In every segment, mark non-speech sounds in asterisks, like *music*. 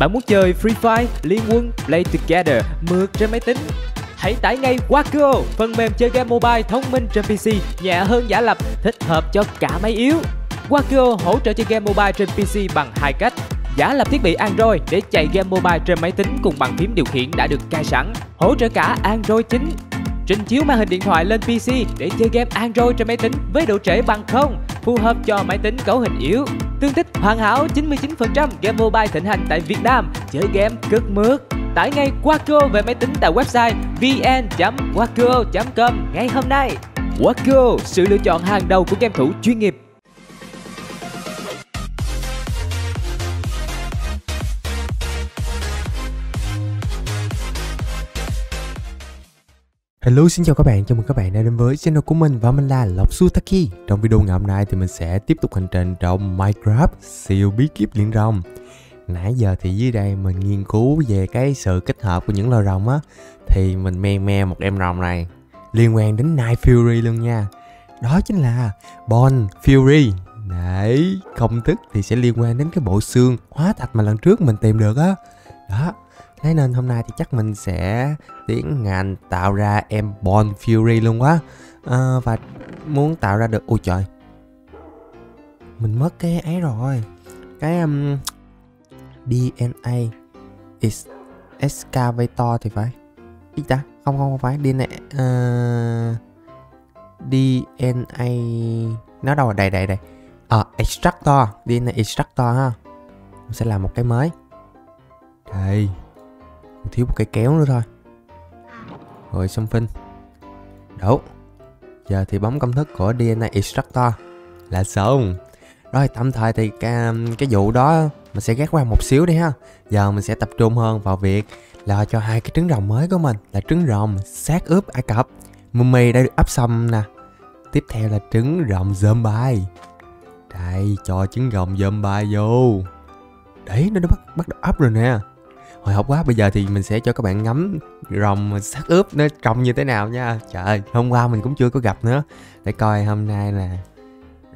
Bạn muốn chơi Free Fire, Liên Quân, Play Together, mượt trên máy tính? Hãy tải ngay Waco, phần mềm chơi game mobile thông minh trên PC, nhẹ hơn giả lập, thích hợp cho cả máy yếu. Waco hỗ trợ chơi game mobile trên PC bằng hai cách. Giả lập thiết bị Android để chạy game mobile trên máy tính cùng bằng phím điều khiển đã được cài sẵn, hỗ trợ cả Android chính. Trình chiếu màn hình điện thoại lên PC để chơi game Android trên máy tính với độ trễ bằng không, phù hợp cho máy tính cấu hình yếu. Tương thích hoàn hảo 99% game mobile thịnh hành tại Việt Nam, chơi game cực mượt. Tải ngay Waco về máy tính tại website vn.waco.com ngay hôm nay. Waco, sự lựa chọn hàng đầu của game thủ chuyên nghiệp. Hello xin chào các bạn, chào mừng các bạn đã đến với channel của mình và mình là Lộc Sutaki. Trong video ngày hôm nay thì mình sẽ tiếp tục hành trình trong Minecraft siêu bí kíp liên rồng. Nãy giờ thì dưới đây mình nghiên cứu về cái sự kết hợp của những loài rồng á Thì mình me me một em rồng này liên quan đến Night Fury luôn nha. Đó chính là Bon Fury. Đấy, công thức thì sẽ liên quan đến cái bộ xương hóa thạch mà lần trước mình tìm được á. Đó, Thế nên hôm nay thì chắc mình sẽ tiến hành tạo ra em Born Fury luôn quá. À, Và muốn tạo ra được... Ôi trời. Mình mất cái ấy rồi. Cái um, DNA is excavator thì phải. Ít ta? Không không không phải. DNA uh, ờ, DNA Nó đâu rồi? Đây đây đây. À, Extractor. DNA Extractor ha. Mình sẽ làm một cái mới. Đây thiếu một cái kéo nữa thôi. Rồi xong phinh. Đủ giờ thì bấm công thức của DNA Extractor là xong. Rồi tạm thời thì cái, cái vụ đó mình sẽ gác qua một xíu đi ha. Giờ mình sẽ tập trung hơn vào việc lo cho hai cái trứng rồng mới của mình. Là trứng rồng xác ướp ai cập. Mummy đã được ấp xong nè. Tiếp theo là trứng rồng zombie đây cho trứng rồng zombie vô. Đấy nó đã bắt bắt đầu ấp rồi nè hồi hộp quá bây giờ thì mình sẽ cho các bạn ngắm rồng sắc ướp nó trông như thế nào nha. Trời ơi hôm qua mình cũng chưa có gặp nữa. Để coi hôm nay là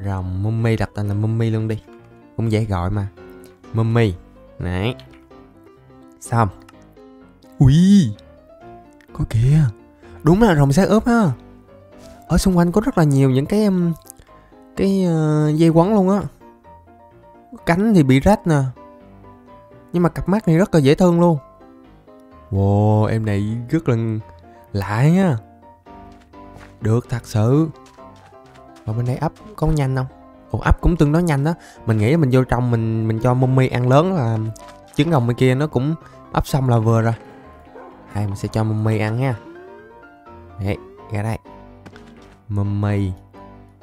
rồng mummy đặt tên là mummy luôn đi. Cũng dễ gọi mà. Mummy. Này. Xong ui. Có kìa. Đúng là rồng xác ướp ha ở xung quanh có rất là nhiều những cái um, cái uh, dây quấn luôn á. Cánh thì bị rách nè nhưng mà cặp mắt này rất là dễ thương luôn. Wow, em này rất là lạ nha. Được, thật sự. Và bên đây ấp có nhanh không? Ồ ấp cũng tương đối nhanh đó Mình nghĩ mình vô trong mình mình cho mummy ăn lớn là Trứng rồng bên kia nó cũng ấp xong là vừa rồi. Hay mình sẽ cho mummy ăn nha Đấy, ra đây. Mummy.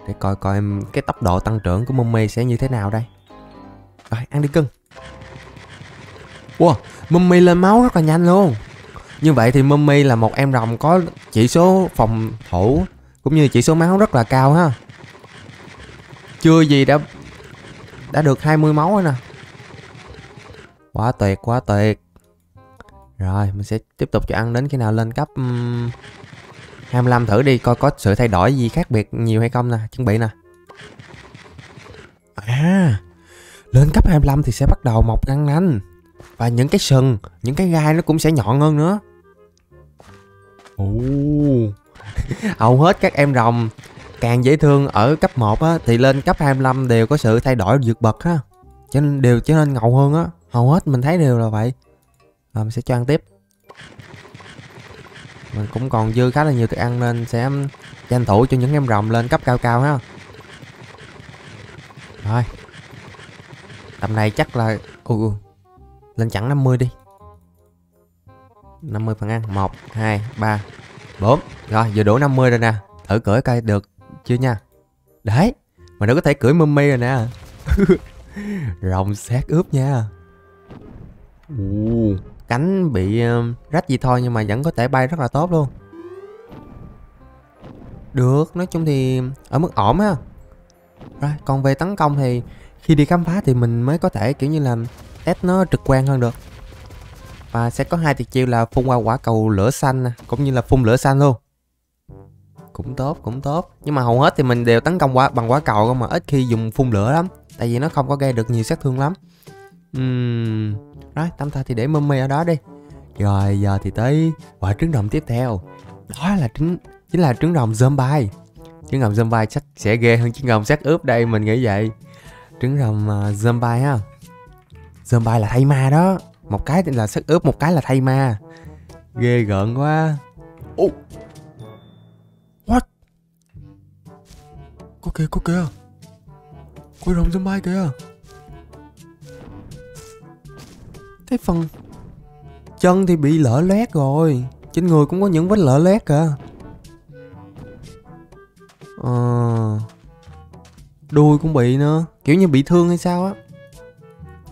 Để coi coi cái tốc độ tăng trưởng của mummy sẽ như thế nào đây. Rồi, ăn đi cưng. Wow, Mummy lên máu rất là nhanh luôn. Như vậy thì Mummy là một em rồng có chỉ số phòng thủ Cũng như chỉ số máu rất là cao ha. Chưa gì đã đã được 20 máu rồi nè. Quá tuyệt, quá tuyệt. Rồi, mình sẽ tiếp tục cho ăn đến khi nào lên cấp um, 25 thử đi Coi có sự thay đổi gì khác biệt nhiều hay không nè Chuẩn bị nè. À Lên cấp 25 thì sẽ bắt đầu mọc răng nanh và những cái sừng những cái gai nó cũng sẽ nhọn hơn nữa. Ồ. *laughs* Hầu hết các em rồng càng dễ thương ở cấp 1 á thì lên cấp 25 đều có sự thay đổi vượt bậc ha cho nên đều trở nên ngầu hơn á. Hầu hết mình thấy đều là vậy. Rồi mình sẽ cho ăn tiếp. Mình cũng còn dư khá là nhiều thức ăn nên sẽ tranh thủ cho những em rồng lên cấp cao cao ha. Rồi. Tầm này chắc là ui lên chẵn 50 đi. 50 phần ăn. 1, 2, 3, 4 Rồi giờ đủ 50 rồi nè. Thử cưỡi coi được chưa nha. Đấy Mà nó có thể cưỡi mummy rồi nè. *laughs* Rồng xác ướp nha. Ồ, Cánh bị uh, rách gì thôi nhưng mà vẫn có thể bay rất là tốt luôn. Được, nói chung thì ở mức ổn ha. Rồi, còn về tấn công thì khi đi khám phá thì mình mới có thể kiểu như là test nó trực quan hơn được. Và sẽ có hai tuyệt chiêu là phun qua quả cầu lửa xanh cũng như là phun lửa xanh luôn. Cũng tốt cũng tốt. Nhưng mà hầu hết thì mình đều tấn công quả bằng quả cầu không mà ít khi dùng phun lửa lắm. Tại vì nó không có gây được nhiều sát thương lắm. Uhm, rồi tạm thời thì để mummy ở đó đi. Rồi giờ thì tới quả trứng rồng tiếp theo. Đó là trứng chính là trứng rồng zombie. Trứng rồng zombie chắc sẽ ghê hơn trứng rồng xác ướp đây mình nghĩ vậy. Trứng rồng uh, zombie ha zombie là thay ma đó. Một cái là sức ướp một cái là thay ma. Ghê gợn quá. Ồ. What? Có kìa, có kìa. Có rồng zombie kìa. Cái phần Chân thì bị lở loét rồi. Trên người cũng có những vết lở loét kìa. Ờ. Đuôi cũng bị nữa. Kiểu như bị thương hay sao á.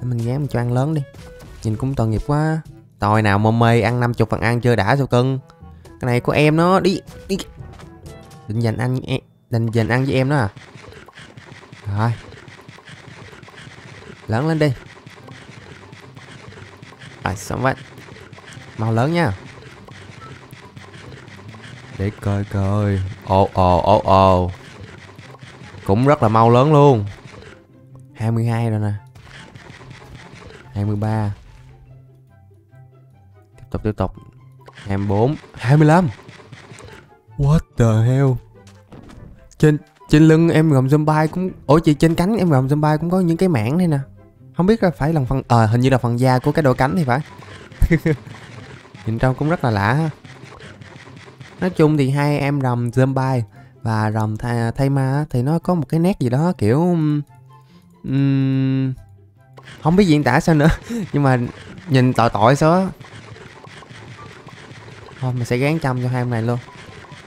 Để Mình ghé mình cho ăn lớn đi. Nhìn cũng tội nghiệp quá. Tôi nào mơ mê ăn 50 phần ăn chưa đã sao cưng. Cái này của em nó đi đi. Định dành ăn em, Định dành ăn với em đó à? Rồi. Lớn lên đi. À xong vậy. Mau lớn nha. Để coi coi. Ồ ồ ồ ồ. Cũng rất là mau lớn luôn. 22 rồi nè. 23 Tiếp tục tiếp tục. 24 25 What the hell? Trên trên lưng em gồm zombie cũng Ủa chị trên cánh em gồm zombie cũng có những cái mảng này nè. Không biết là phải là phần Ờ hình như là phần da của cái đôi cánh thì phải. *laughs* Nhìn trông cũng rất là lạ ha. Nói chung thì hai em rồng zombie Và rồng thay, thay ma Thì nó có một cái nét gì đó kiểu um, không biết diễn tả sao nữa. *laughs* Nhưng mà nhìn tội tội sao á. Thôi mình sẽ gán trăm cho hai em này luôn.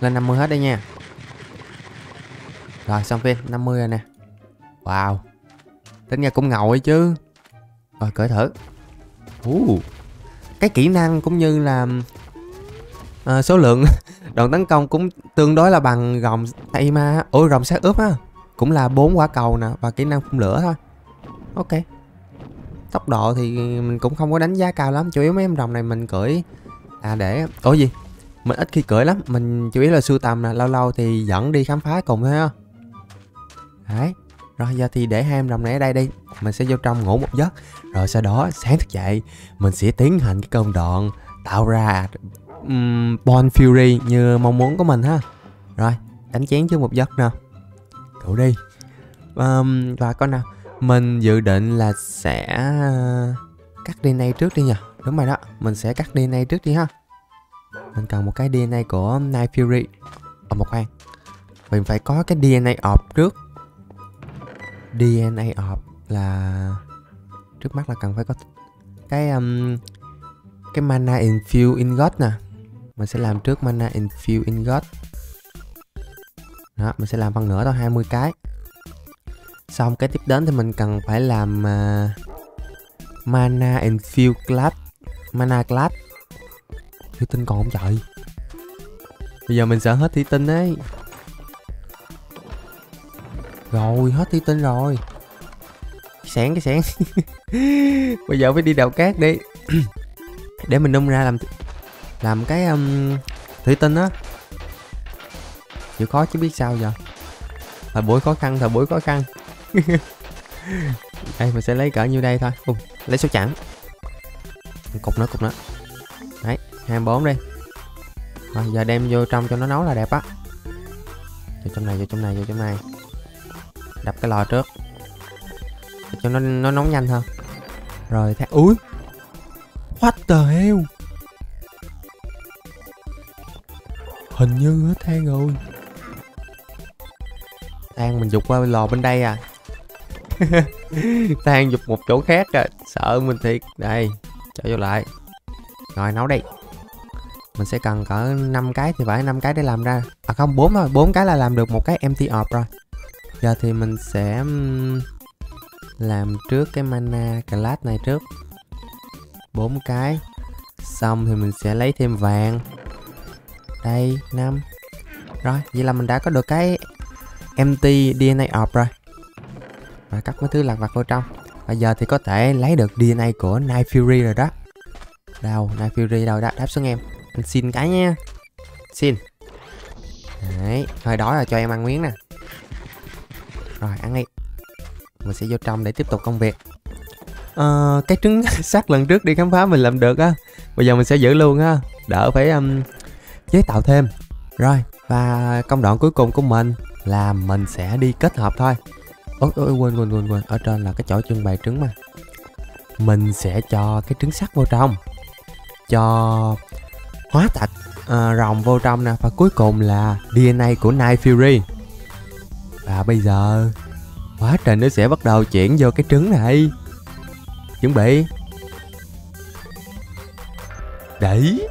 Lên 50 hết đây nha. Rồi xong phim. 50 rồi nè. Wow. Tính ra cũng ngầu ấy chứ. Rồi cởi thử. Uh. Cái kỹ năng cũng như là à, Số lượng *laughs* đòn tấn công cũng tương đối là bằng gồng tay ma Ủa rồng sát ướp á. Cũng là bốn quả cầu nè Và kỹ năng phun lửa thôi. Ok. Tốc độ thì mình cũng không có đánh giá cao lắm Chủ yếu mấy em rồng này mình cưỡi. À để Ủa gì? Mình ít khi cưỡi lắm Mình chủ yếu là sưu tầm nè Lâu lâu thì dẫn đi khám phá cùng thôi ha. Đấy Rồi giờ thì để hai em rồng này ở đây đi Mình sẽ vô trong ngủ một giấc Rồi sau đó sáng thức dậy Mình sẽ tiến hành cái công đoạn Tạo ra um, bon Fury như mong muốn của mình ha. Rồi đánh chén trước một giấc nào. Cậu đi. Um, Và con nào. Mình dự định là sẽ uh, Cắt DNA trước đi nhỉ? Đúng rồi đó Mình sẽ cắt DNA trước đi ha. Mình cần một cái DNA của Night Fury. Ở một khoan. Mình phải có cái DNA ọp trước. DNA ọp là Trước mắt là cần phải có Cái um, Cái mana infuse ingot nè. Mình sẽ làm trước mana infuse ingot Đó, mình sẽ làm phần nữa thôi 20 cái. Xong cái tiếp đến thì mình cần phải làm uh, Mana infuse class. Mana class. Thủy tinh còn không trời? Bây giờ mình sợ hết thủy tinh ấy. Rồi hết thủy tinh rồi. Sáng cái sáng. *laughs* Bây giờ phải đi đào cát đi. *clears throat* Để mình nung ra làm Làm cái um, thủy tinh á. Chịu khó chứ biết sao giờ. Thời buổi khó khăn, thời buổi khó khăn. *laughs* Đây mình sẽ lấy cỡ nhiêu đây thôi. Ui, Lấy số chẵn. Cục nữa, cục nữa. Đấy, 24 đi. Rồi giờ đem vô trong cho nó nấu là đẹp á. Vô trong này, vô trong này, vô trong này. Đập cái lò trước. Để cho nó nó nóng nhanh hơn. Rồi thế ui What the hell? Hình như hết than rồi. Than mình dục qua lò bên đây à. *laughs* Than dục một chỗ khác à. Sợ mình thiệt. Đây, Cho vô lại. Rồi, nấu đi. Mình sẽ cần cỡ 5 cái thì phải 5 cái để làm ra. À không, bốn thôi. Bốn cái là làm được một cái empty orb rồi. Giờ thì mình sẽ Làm trước cái mana class này trước. Bốn cái. Xong thì mình sẽ lấy thêm vàng. Đây, năm. Rồi, vậy là mình đã có được cái empty DNA orb rồi. Và cắt mấy thứ lạc vặt vào trong. Bây giờ thì có thể lấy được DNA của Night Fury rồi đó. Đâu, Night Fury đâu đó, đáp xuống em. Anh xin cái nha. Xin. Đấy, hơi đói rồi cho em ăn miếng nè. Rồi, ăn đi. Mình sẽ vô trong để tiếp tục công việc. À, cái trứng *laughs* sắt lần trước đi khám phá mình làm được á. Bây giờ mình sẽ giữ luôn á. Đỡ phải um, chế tạo thêm. Rồi và công đoạn cuối cùng của mình là mình sẽ đi kết hợp thôi ôi, ôi quên quên quên quên. Ở trên là cái chỗ trưng bày trứng mà. Mình sẽ cho cái trứng sắt vô trong. Cho hóa thạch uh, rồng vô trong nè. Và cuối cùng là DNA của Night Fury. Và bây giờ quá trình nó sẽ bắt đầu chuyển vô cái trứng này. Chuẩn bị. Đẩy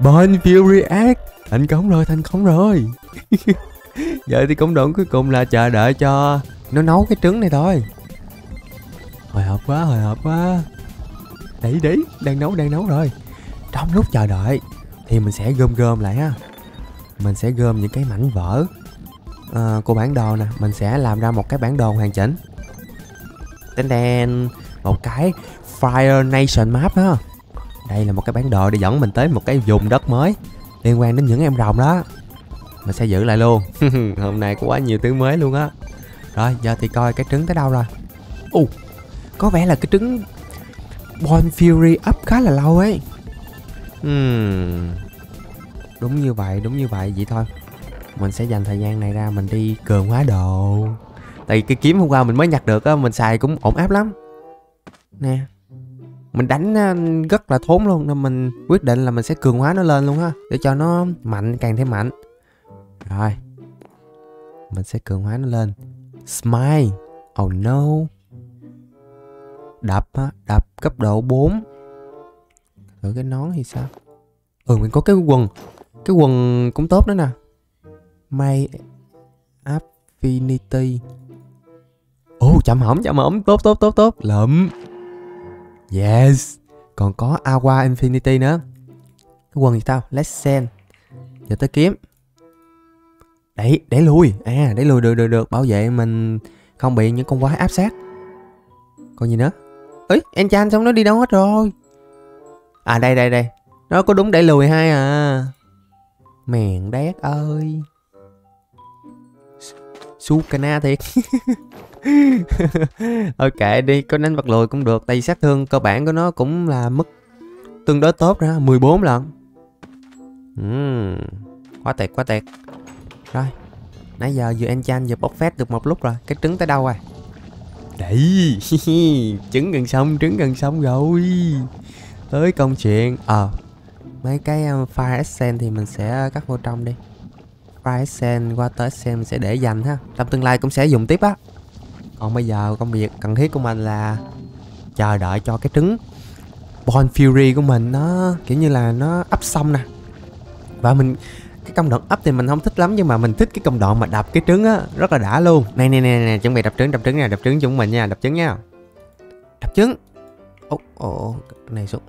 Bon Fury Act thành công rồi thành công rồi. *laughs* giờ thì công đoạn cuối cùng là chờ đợi cho nó nấu cái trứng này thôi. Hồi hộp quá hồi hộp quá. Đấy đấy đang nấu đang nấu rồi. Trong lúc chờ đợi thì mình sẽ gom gom lại ha. Mình sẽ gom những cái mảnh vỡ uh, của bản đồ nè. Mình sẽ làm ra một cái bản đồ hoàn chỉnh. Tên đen một cái Fire Nation map đó đây là một cái bản đồ để dẫn mình tới một cái vùng đất mới liên quan đến những em rồng đó mình sẽ giữ lại luôn. *laughs* Hôm nay có quá nhiều thứ mới luôn á. Rồi giờ thì coi cái trứng tới đâu rồi. Ù uh, có vẻ là cái trứng Bon Fury up khá là lâu ấy. Hmm. đúng như vậy đúng như vậy vậy thôi. Mình sẽ dành thời gian này ra mình đi cường hóa đồ. Tại cái kiếm hôm qua mình mới nhặt được á mình xài cũng ổn áp lắm. Nè mình đánh rất là thốn luôn nên mình quyết định là mình sẽ cường hóa nó lên luôn ha để cho nó mạnh càng thêm mạnh rồi. Mình sẽ cường hóa nó lên. Smile. Oh no. Đập á đập cấp độ 4 rồi cái nón thì sao? Ừ mình có cái quần. Cái quần cũng tốt nữa nè. May affinity. Ồ oh, chậm hỏng chậm hỏng tốt tốt tốt tốt. Lụm. Yes. Còn có aqua infinity nữa. Cái quần gì tao let's send giờ tới kiếm đẩy đẩy lùi. À đẩy lùi được được được. Bảo vệ mình không bị những con quái áp sát. Còn gì nữa? Ấy em enchan xong nó đi đâu hết rồi? À đây đây đây. Nó có đúng đẩy lùi hai à? Mèn đét ơi. Sukana thiệt. *laughs* Ok đi có đánh vật lùi cũng được. Tại vì sát thương cơ bản của nó cũng là mức tương đối tốt ra 14 lần. Uhm, quá tuyệt quá tuyệt rồi nãy giờ vừa enchant vừa bóc phép được một lúc rồi cái trứng tới đâu rồi? Đấy *laughs* trứng gần xong trứng gần xong rồi. Tới công chuyện ờ à, mấy cái file fire essence thì mình sẽ cắt vô trong đi. Fire essence qua tới mình sẽ để dành ha. Trong tương lai cũng sẽ dùng tiếp á. Còn bây giờ công việc cần thiết của mình là chờ đợi cho cái trứng Bon Fury của mình nó kiểu như là nó ấp xong nè. Và mình cái công đoạn ấp thì mình không thích lắm nhưng mà mình thích cái công đoạn mà đập cái trứng á rất là đã luôn. Này này này này chuẩn bị đập trứng đập trứng nè đập trứng chúng mình nha đập trứng nha. Đập trứng. Ồ ồ này xuống.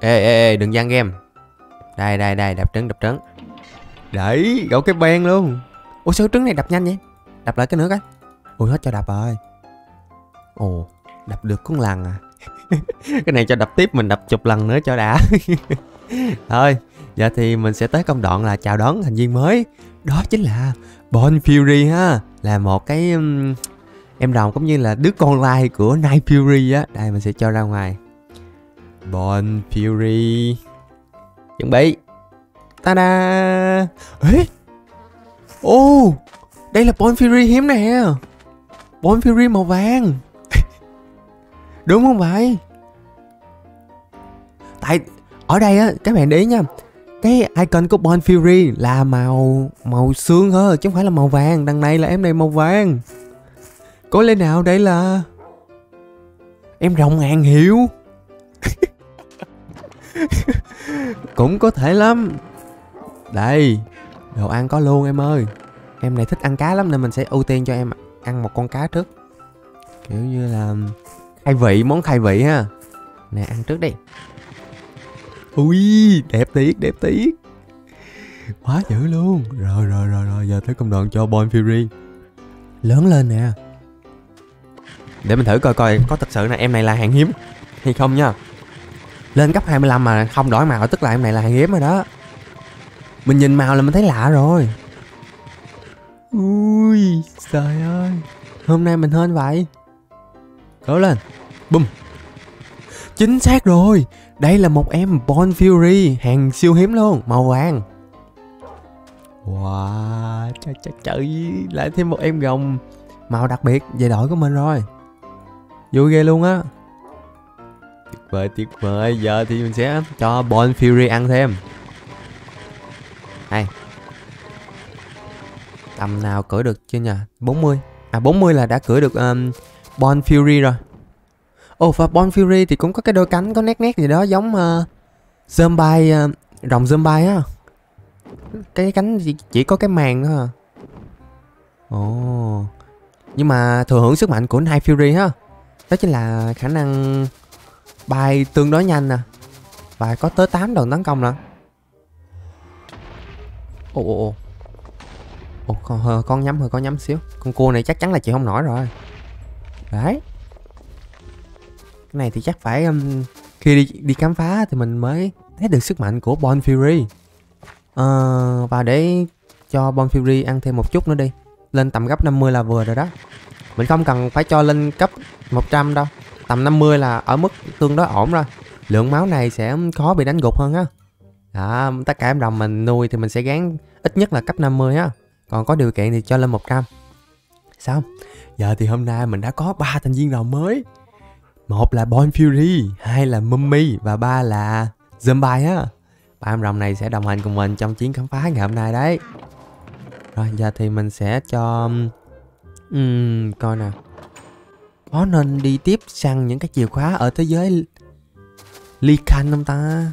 Ê ê ê đừng gian game. Đây đây đây đập trứng đập trứng. Đấy gõ cái ben luôn. Ủa sao trứng này đập nhanh vậy? Đập lại cái nữa cái ui hết cho đập rồi. Ồ đập được con lần à. *laughs* Cái này cho đập tiếp mình đập chục lần nữa cho đã. *laughs* Thôi Dạ thì mình sẽ tới công đoạn là chào đón thành viên mới. Đó chính là Bon Fury ha. Là một cái um, em đồng cũng như là đứa con lai của Night Fury á. Đây mình sẽ cho ra ngoài. Bon Fury. Chuẩn bị. Ta da ê! Ô! Oh, đây là Bon Fury hiếm nè. Bon Fury màu vàng. *laughs* Đúng không vậy? Tại ở đây á các bạn để ý nha cái icon của Bon Fury là màu màu xương thôi chứ không phải là màu vàng. Đằng này là em này màu vàng. Có lẽ nào, đây là em rồng hàng hiệu. *laughs* Cũng có thể lắm. Đây, đồ ăn có luôn em ơi. Em này thích ăn cá lắm nên mình sẽ ưu tiên cho em ăn một con cá trước. Kiểu như là, khai vị, món khai vị ha. Nè, ăn trước đi ui, đẹp tiếc đẹp tiếc quá dữ luôn. Rồi rồi rồi rồi, giờ tới công đoạn cho Bon Fury. Lớn lên nè. Để mình thử coi coi có thật sự là em này là hàng hiếm hay không nha. Lên cấp 25 mà không đổi màu, tức là em này là hàng hiếm rồi đó. Mình nhìn màu là mình thấy lạ rồi. Ui, trời ơi. Hôm nay mình hên vậy. Cố lên. Bum Chính xác rồi. Đây là một em Bon Fury Hàng siêu hiếm luôn Màu vàng. Wow Trời trời trời Lại thêm một em gồng. Màu đặc biệt về đội của mình rồi. Vui ghê luôn á. Tuyệt vời tuyệt vời. Giờ thì mình sẽ cho Bon Fury ăn thêm. Hay Tầm nào cưỡi được chưa nhỉ 40 À 40 là đã cưỡi được um, Bon Fury rồi. Ồ và Bon Fury thì cũng có cái đôi cánh có nét nét gì đó giống ờ, uh, Zombie uh, ờ, Rồng Zombie á. Cái cánh chỉ, chỉ có cái màng thôi à. Ồ. Nhưng mà thừa hưởng sức mạnh của Night Fury ha Đó chính là khả năng bay tương đối nhanh nè Và có tới 8 đòn tấn công nữa. Ồ ồ ồ. Ồ con, con nhắm hơi con nhắm xíu. Con cua này chắc chắn là chị không nổi rồi. Đấy. Cái này thì chắc phải um, Khi đi, đi khám phá thì mình mới Thấy được sức mạnh của Bon Fury. Uh, Và để cho Bon Fury ăn thêm một chút nữa đi. Lên tầm gấp 50 là vừa rồi đó. Mình không cần phải cho lên cấp 100 đâu. Tầm 50 là ở mức tương đối ổn rồi. Lượng máu này sẽ um, khó bị đánh gục hơn á. Đó, tất cả em đồng mình nuôi thì mình sẽ gán ít nhất là cấp 50 á. Còn có điều kiện thì cho lên 100 Xong Giờ thì hôm nay mình đã có ba thành viên rồng mới một là Bon Fury hai là Mummy và ba là Zombie á. Ba em rồng này sẽ đồng hành cùng mình trong chuyến khám phá ngày hôm nay đấy. Rồi giờ thì mình sẽ cho uhm, coi nè. Có nên đi tiếp săn những cái chìa khóa ở thế giới Lycan không ta?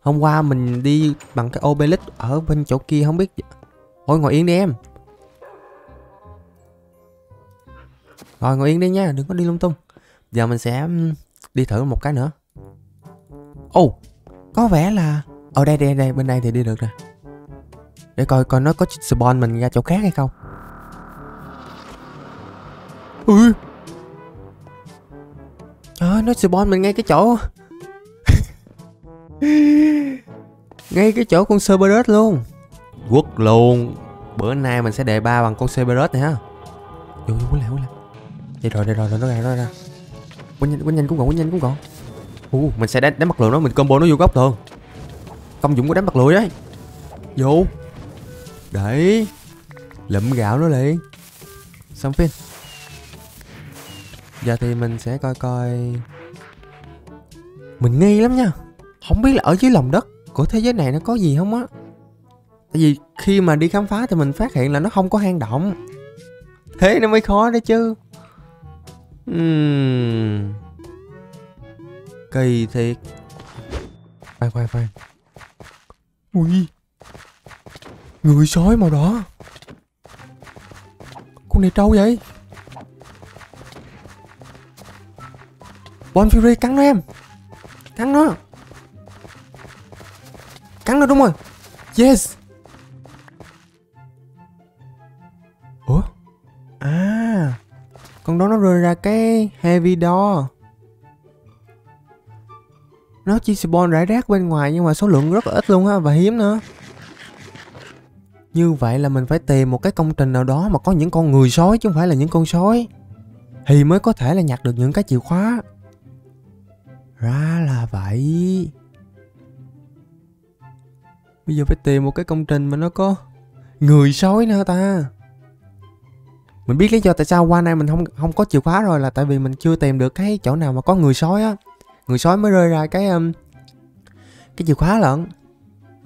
Hôm qua mình đi bằng cái obelisk ở bên chỗ kia không biết. Ôi ngồi yên đi em. Rồi ngồi yên đi nha, đừng có đi lung tung. Giờ mình sẽ đi thử một cái nữa. Ồ, oh, có vẻ là Ở đây, đây, đây, bên đây thì đi được nè Để coi coi nó có spawn mình ra chỗ khác hay không. Ừ. Trời ơi, nó spawn mình ngay cái chỗ. *laughs* Ngay cái chỗ con Cerberus luôn. Quất luôn. Bữa nay mình sẽ đề ba bằng con Cerberus này ha. Vô vô lại quýnh lại đây rồi đây rồi nó ra nó ra quấn nhanh quấn nhanh cũng còn quấn nhanh cũng còn. Uh, Mình sẽ đánh, đánh mặt lưỡi nó mình combo nó vô góc thường Công dụng của đánh mặt lưỡi đấy. Vô. Đấy. Lụm gạo nó liền. Xong phim Giờ thì mình sẽ coi coi. Mình nghi lắm nha. Không biết là ở dưới lòng đất của thế giới này nó có gì không á. Tại vì khi mà đi khám phá thì mình phát hiện là nó không có hang động. Thế nó mới khó đấy chứ uhm. kỳ thiệt khoan khoan khoan. Ui. Người sói màu đỏ. Con này trâu vậy? Bon Fury cắn nó em. Cắn nó. Cắn nó đúng rồi. Yes. Ủa? À con đó nó rơi ra cái heavy door. Nó chỉ spawn rải rác bên ngoài Nhưng mà số lượng rất là ít luôn á, Và hiếm nữa. Như vậy là mình phải tìm một cái công trình nào đó Mà có những con người sói chứ không phải là những con sói. Thì mới có thể là nhặt được những cái chìa khóa. Ra là vậy. Bây giờ phải tìm một cái công trình mà nó có người sói nữa ta mình biết lý do tại sao qua nay mình không không có chìa khóa rồi là tại vì mình chưa tìm được cái chỗ nào mà có người sói á. Người sói mới rơi ra cái um, cái chìa khóa lận.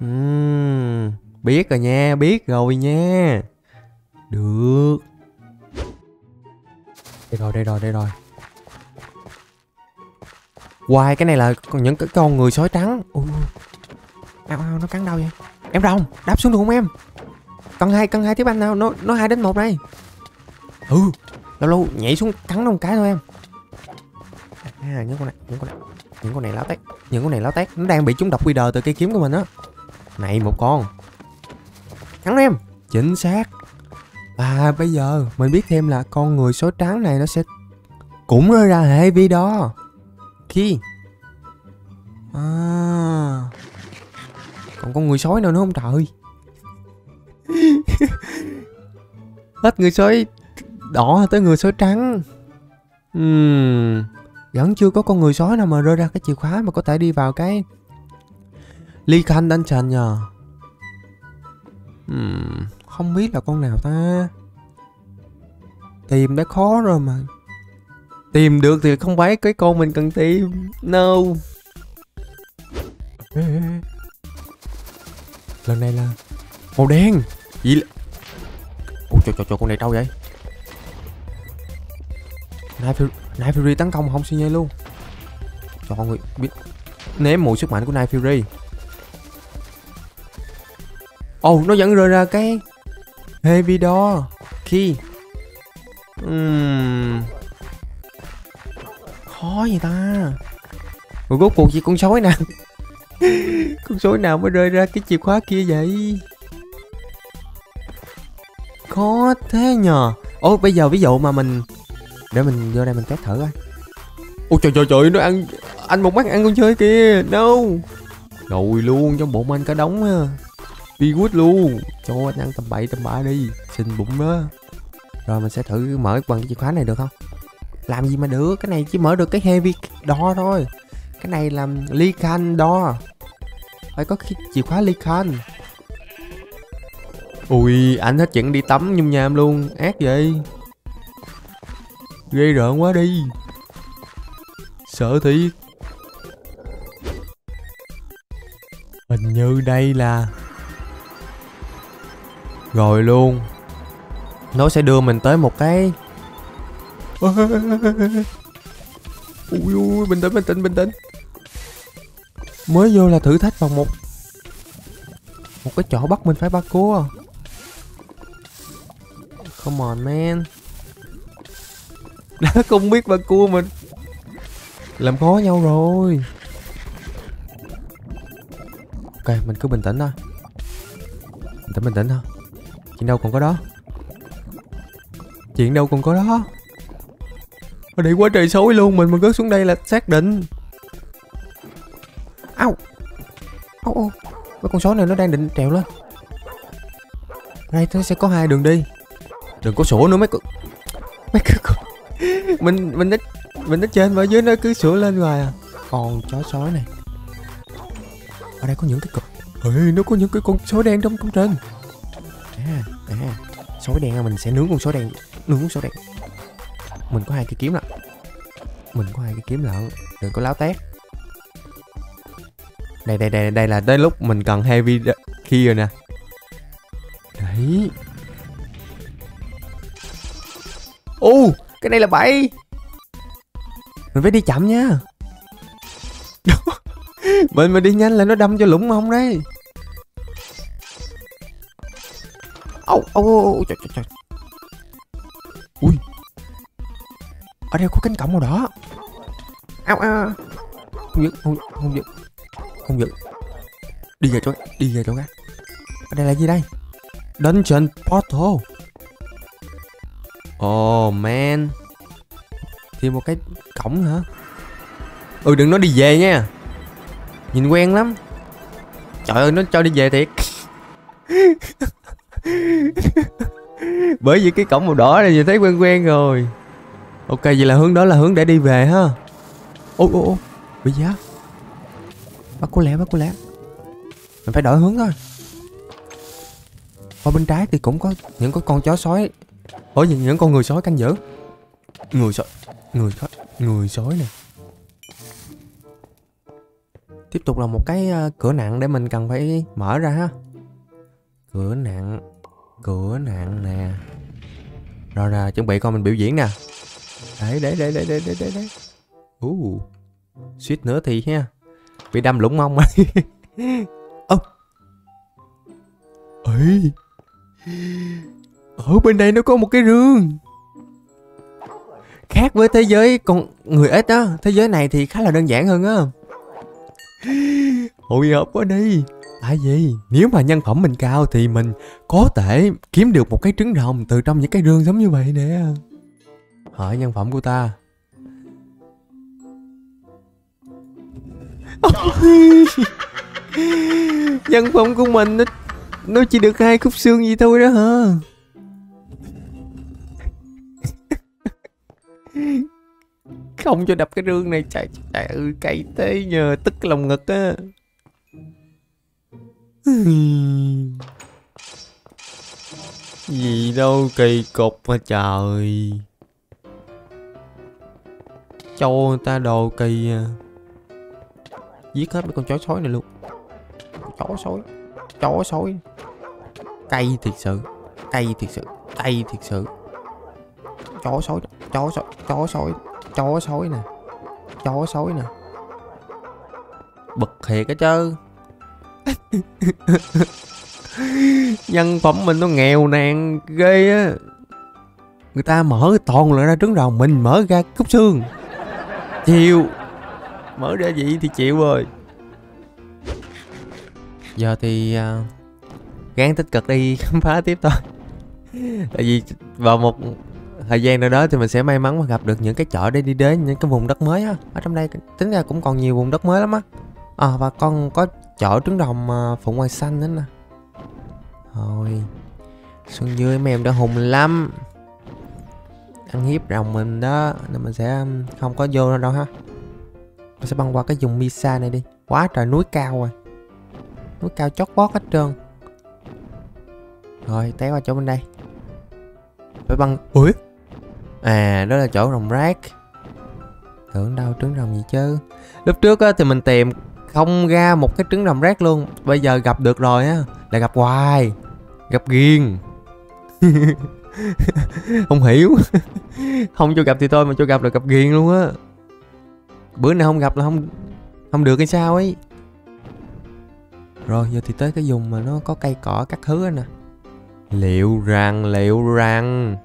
Uhm, biết rồi nha biết rồi nha. Được. Đây rồi đây rồi đây rồi. Hoài cái này là những cái con người sói trắng. Ui, Ao ao nó cắn đâu vậy? Em rồng đáp xuống được không em? Cần hai cần hai tiếp anh nào Nó nó hai đến một đây. Ừ Lâu lâu, nhảy xuống cắn nó một cái thôi em. À những con này, Những con này, Những con này láo tét, Những con này láo tét, Nó đang bị trúng độc quy đờ từ cây kiếm của mình á. Này một con. Cắn em. Chính xác. Và bây giờ mình biết thêm là con người số trắng này nó sẽ cũng rơi ra hệ vi đó khi. À. Còn con người sói nào nữa không trời. *laughs* Hết người sói đỏ tới người sói trắng. Ừm, vẫn chưa có con người sói nào mà rơi ra cái chìa khóa mà có thể đi vào cái ly khanh dungeon nhờ. Ừm, không biết là con nào ta. Tìm đã khó rồi mà. Tìm được thì không phải cái con mình cần tìm. No. Ê, ê, ê. lần này là màu đen. Gì là... ôi trời trời trời con này trâu vậy Night Fury, Night Fury tấn công không suy nhê luôn. Cho người biết ném mùi sức mạnh của Night Fury. Ồ, oh, nó vẫn rơi ra cái Heavy Door. Key Uhm. Khó vậy ta. Rồi rốt cuộc gì con sói nào *laughs* Con sói nào mới rơi ra cái chìa khóa kia vậy? Khó thế nhờ. Ồ bây giờ ví dụ mà mình để mình vô đây mình test thử coi. Ôi, trời trời trời, nó ăn Anh một mắt ăn con chơi kìa. No. Rồi luôn, trong bụng anh cả đống á. Be quýt luôn. Cho anh ăn tầm bậy tầm bạ đi. Xin bụng đó. Rồi mình sẽ thử mở bằng cái chìa khóa này được không? Làm gì mà được? Cái này chỉ mở được cái heavy đo thôi. Cái này làm ly can đo. Phải có cái chìa khóa ly can Ui, anh hết chuyện đi tắm nhung nhàm luôn. Ác vậy. Ghê rợn quá đi. Sợ thiệt. Hình như đây là Rồi luôn. Nó sẽ đưa mình tới một cái *laughs* Ui ui bình tĩnh bình tĩnh bình tĩnh. Mới vô là thử thách vào một Một cái chỗ bắt mình phải ba cua. Come on man đã không biết ba cua mình. Làm khó nhau rồi. Ok, mình cứ bình tĩnh thôi. Bình tĩnh bình tĩnh thôi. Chuyện đâu còn có đó. Chuyện đâu còn có đó. Mà đi quá trời sói luôn, Mình mà rớt xuống đây là xác định. Au. Au au. Mấy con sói này nó đang định trèo lên. Đây nó sẽ có hai đường đi. Đừng có sổ nữa, mấy con Mấy con mình mình ít Mình ít trên và dưới nó cứ sủa lên hoài à. Còn chó sói này. Ở đây có những cái cục. Ê, nó có những cái con sói đen trong công trình. À, à. Sói đen là mình sẽ nướng con sói đen. Nướng con sói đen. Mình có hai cái kiếm lận. Mình có hai cái kiếm lận. Đừng có láo tét. Đây đây đây đây là tới lúc mình cần heavy key rồi nè. Đấy. Ô Cái này là bảy Mình phải đi chậm nha. *laughs* Mình mà đi nhanh là nó đâm cho lũng mông đấy. Ô ô ô trời trời trời. Ui. Ở đây có cánh cổng màu đỏ Ao ao Không giật không, không giật Không giật Đi về chỗ Đi về chỗ khác. Ở đây là gì đây? Dungeon Portal Oh man. Thêm một cái cổng hả? Ừ đừng nói đi về nha. Nhìn quen lắm. Trời ơi, nó cho đi về thiệt. *laughs* Bởi vì cái cổng màu đỏ này nhìn thấy quen quen rồi. Ok, vậy là hướng đó là hướng để đi về ha. Ô ô ô, Bị giá. Bắt cô lẹ bắt cô lẹ Mình phải đổi hướng thôi. Qua bên trái thì cũng có những cái con chó sói Ủa gì những con người sói canh giữ Người sói Người sói Người sói nè. Tiếp tục là một cái ờ, cửa nặng để mình cần phải mở ra ha. Cửa nặng Cửa nặng nè. Rồi nè chuẩn bị con mình biểu diễn nè. Đấy đấy đấy đấy đấy đấy đấy, đấy. Uh, suýt nữa thì ha. Bị đâm lũng mông rồi *laughs* Ơ. Ê. Ở bên đây nó có một cái rương Khác với thế giới con người ít á Thế giới này thì khá là đơn giản hơn á *gasps* Hội hợp quá đi Tại vì nếu mà nhân phẩm mình cao thì mình có thể kiếm được một cái trứng rồng từ trong những cái rương giống như vậy nè. Hỏi nhân phẩm của ta. *laughs* nhân phẩm của mình nó, nó chỉ được hai khúc xương gì thôi đó hả? Không cho đập cái rương này, trời trời ơi, cay thế nhờ, tức cái lòng ngực á. Gì đâu kỳ cục mà trời. Cho người ta đồ kỳ à. Giết hết mấy con chó sói này luôn. Chó sói chó sói. Cay thiệt sự, cay thiệt sự, cay thiệt sự chó sói chó sói chó sói chó sói nè. Chó sói nè. Bực thiệt á chứ. *laughs* Nhân phẩm mình nó nghèo nàn ghê á. Người ta mở toàn lại ra trứng rồng mình mở ra cúc xương. Chịu. Mở ra vậy thì chịu rồi. Giờ thì uh, gán tích cực đi *laughs* khám phá tiếp thôi. Tại vì vào một thời gian nào đó thì mình sẽ may mắn mà gặp được những cái chợ để đi đến, những cái vùng đất mới á. Ở trong đây tính ra cũng còn nhiều vùng đất mới lắm á. À và con có chợ trứng rồng à, phụng hoàng xanh nữa nè. Thôi xuân dưới mấy em đã hùng lắm. Ăn hiếp rồng mình đó, nên mình sẽ không có vô đâu ha. Mình sẽ băng qua cái vùng Misa này đi. Quá trời núi cao rồi. Núi cao chót bót hết trơn. Rồi, té qua chỗ bên đây. Phải băng ui à đó là chỗ rồng rác. Tưởng đâu trứng rồng gì chứ. Lúc trước á, thì mình tìm không ra một cái trứng rồng rác luôn. Bây giờ gặp được rồi á lại gặp hoài, gặp ghiền. *laughs* Không hiểu. *laughs* Không cho gặp thì thôi mà cho gặp là gặp ghiền luôn á. Bữa nào không gặp là không không được hay sao ấy. Rồi, giờ thì tới cái vùng mà nó có cây cỏ các thứ nè. Liệu rằng liệu rằng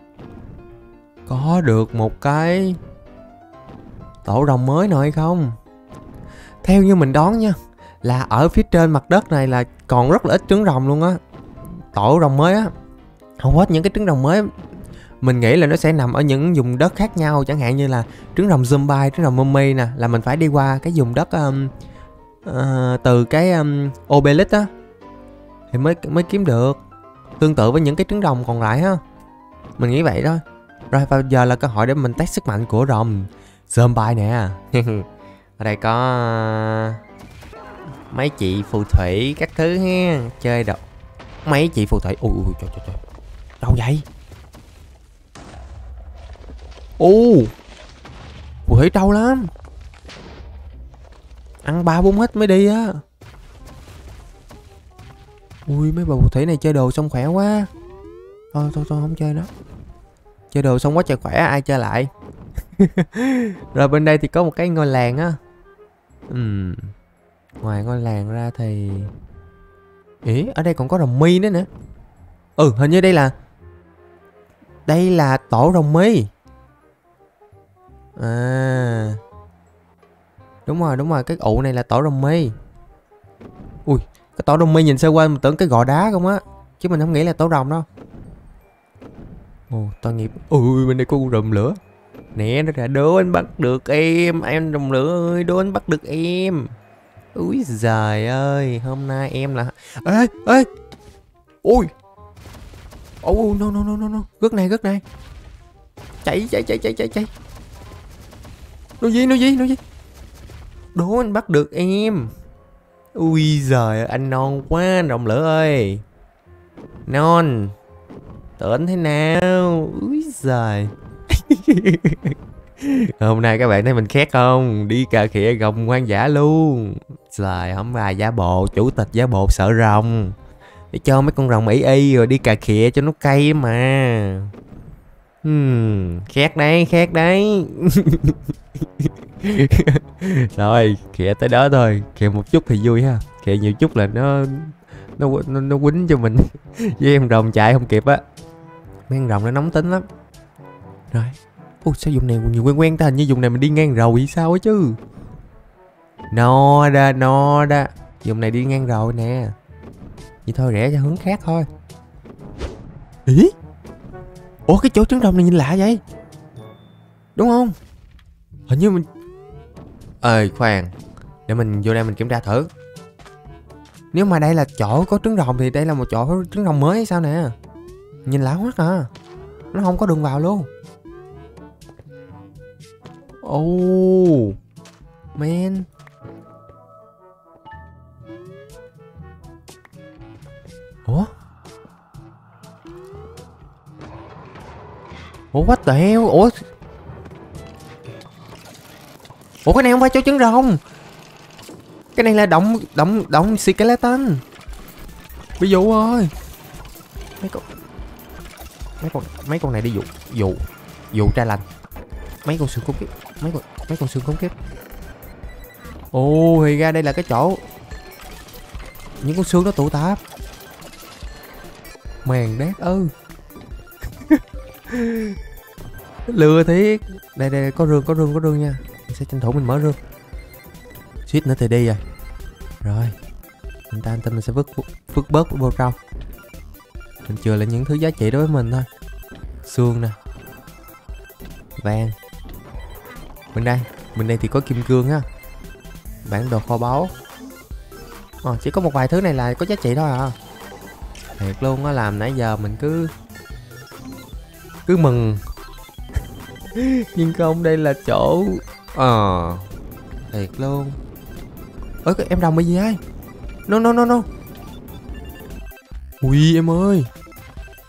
có được một cái tổ rồng mới nào hay không? Theo như mình đoán nha là ở phía trên mặt đất này là còn rất là ít trứng rồng luôn á. Tổ rồng mới á hầu hết những cái trứng rồng mới mình nghĩ là nó sẽ nằm ở những vùng đất khác nhau. Chẳng hạn như là trứng rồng zombie trứng rồng mummy nè là mình phải đi qua cái vùng đất um, uh, từ cái um, obelisk á thì mới mới kiếm được. Tương tự với những cái trứng rồng còn lại ha. Mình nghĩ vậy thôi rồi và giờ là cơ hội để mình test sức mạnh của rồng. Zombie nè. *laughs* Ở đây có ờ, mấy chị phù thủy các thứ ha. Chơi đâu mấy chị phù thủy. Ui ui, trời trời trời. Đâu vậy? U phù thủy trâu lắm. Ăn ba bốn hết mới đi á. Ui, mấy bà phù thủy này chơi đồ xong khỏe quá. Thôi thôi thôi, không chơi nữa chơi đồ xong quá trời khỏe ai chơi lại? *laughs* Rồi bên đây thì có một cái ngôi làng á. Ừm ngoài ngôi làng ra thì Ý, ở đây còn có rồng mi nữa nè. Ừ, hình như đây là Đây là tổ rồng mi. À Đúng rồi, đúng rồi, cái ụ này là tổ rồng mi. Ui, cái tổ rồng mi nhìn sơ qua mình tưởng cái gò đá không á Chứ mình không nghĩ là tổ rồng đâu. Ồ, tội nghiệp Ui, bên đây có rồng lửa Nè, nó ra đố anh bắt được em Em rồng lửa ơi, đố anh bắt được em Úi giời ơi, hôm nay em là... Ê, ê! Ui! Oh, no, no, no, no, no. Gớt này, gớt này. Chạy, chạy, chạy, chạy, chạy, chạy. Nó gì, nó gì, nó gì? Đố anh bắt được em. Ui giời, anh non quá, rồng lửa ơi. Non. Tưởng thế nào? Úi giời. *laughs* Hôm nay các bạn thấy mình khét không? Đi cà khịa gồng hoang dã luôn. Trời không ai giả bộ. Chủ tịch giả bộ sợ rồng. Để cho mấy con rồng ỉ y rồi đi cà khịa cho nó cay mà. Hmm, khét đấy, khét đấy. *laughs* Rồi, khịa tới đó thôi. Khịa một chút thì vui ha. Khịa nhiều chút là nó Nó nó, nó quýnh cho mình. *laughs* Với em rồng chạy không kịp á. Mấy con rồng nó nóng tính lắm. Rồi, ôi sao dùng này nhiều quen quen ta hình như dùng này mình đi ngang rồi sao ấy chứ? No da no da Dùng này đi ngang rồi nè. Vậy thôi rẽ cho hướng khác thôi. Ý? Ủa cái chỗ trứng rồng này nhìn lạ vậy? Đúng không? Hình như mình Ơi khoan. Để mình vô đây mình kiểm tra thử. Nếu mà đây là chỗ có trứng rồng Thì đây là một chỗ có trứng rồng mới hay sao nè? Nhìn lạ quá à. Nó không có đường vào luôn. Oh Man Ủa? Ủa, what the hell? Ủa? Ủa, cái này không phải cho trứng rồng. Cái này là động động động skeleton Ví dụ ơi Mấy con Mấy con mấy con này đi dụ dụ dụ tra lành. Mấy con xương cốt kiếp. Mấy con mấy con xương cốt kiếp. Ồ, thì ra đây là cái chỗ Những con xương nó tụ tập. Mèn đét ư. *laughs* Lừa thiệt. Đây đây, có rương có rương có rương nha. Mình sẽ tranh thủ mình mở rương. Suýt nữa thì đi rồi. Rồi. Anh ta tin mình sẽ vứt vứt bớt vô trong mình chừa lại những thứ giá trị đối với mình thôi. Xương nè. Vàng. Bên đây Bên đây thì có kim cương á, Bản đồ kho báu. À, chỉ có một vài thứ này là có giá trị thôi à. Thiệt luôn á làm nãy giờ mình cứ Cứ mừng. *laughs* Nhưng không đây là chỗ Ờ Thiệt luôn. Ơi em đồng bị gì ấy No no no no. Ui em ơi.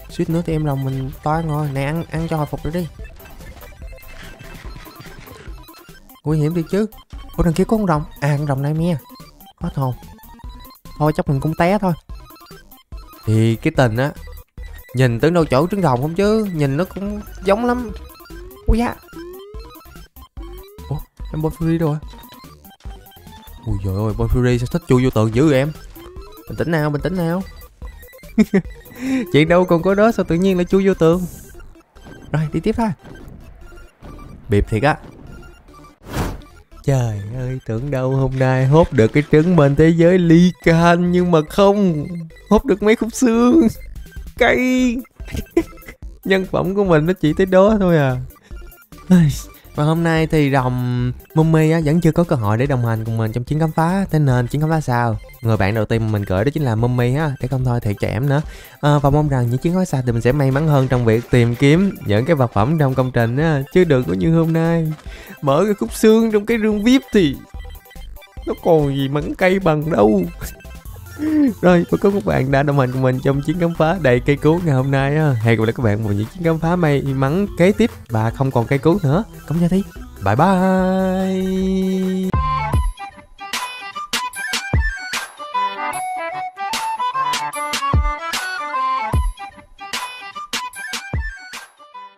Suýt nữa thì em lòng mình toan rồi Nè ăn ăn cho hồi phục nữa đi. Nguy hiểm đi chứ. Ủa, đằng kia có con rồng. À con rồng này mẹ Hết hồn Thôi, chắc mình cũng té thôi. Thì cái tình á, Nhìn tưởng đâu chỗ trứng rồng không chứ. Nhìn nó cũng giống lắm. Ui da. Ủa, em Boy Fury đâu rồi Ui dồi ơi, Boy Fury sao thích chui vô tường dữ vậy em? Bình tĩnh nào, bình tĩnh nào. *laughs* *laughs* Chuyện đâu còn có đó, sao tự nhiên lại chui vô tường? Rồi, đi tiếp thôi. Bịp thiệt á. Trời ơi, tưởng đâu hôm nay hốt được cái trứng bên thế giới ly can Nhưng mà không, Hốt được mấy khúc xương. Cây *laughs* Nhân phẩm của mình nó chỉ tới đó thôi à và hôm nay thì rồng Mummy á vẫn chưa có cơ hội để đồng hành cùng mình trong chuyến khám phá. Thế nên chuyến khám phá sao? Người bạn đầu tiên mà mình gửi đó chính là Mummy ha Để không thôi thiệt cho em nữa. À, Và mong rằng những chuyến khám phá sao thì mình sẽ may mắn hơn trong việc tìm kiếm những cái vật phẩm trong công trình á. Chứ đừng có như hôm nay Mở cái khúc xương trong cái rương VIP thì Nó còn gì mắng cây bằng đâu rồi và có các bạn đã đồng hành cùng mình trong chuyến khám phá đầy cây cứu ngày hôm nay á. Hẹn gặp lại các bạn vào những chuyến khám phá may mắn kế tiếp. Và không còn cây cứu nữa. Công gia thi. Bye bye.